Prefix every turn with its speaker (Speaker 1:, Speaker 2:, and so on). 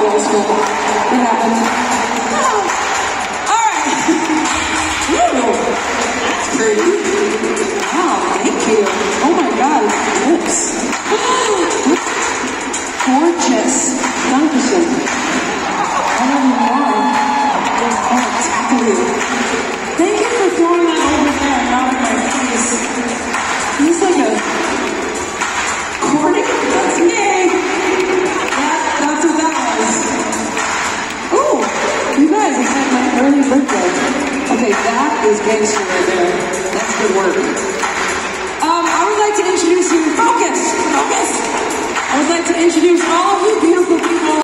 Speaker 1: It happened. All right. Ooh, that's pretty. Wow, thank you. Oh my God, lips. Gorgeous. Dankeschön. Birthday. Okay, that is gangster right there. That's good work. Um, I would like to introduce you. Focus! Focus! I would like to introduce all of you beautiful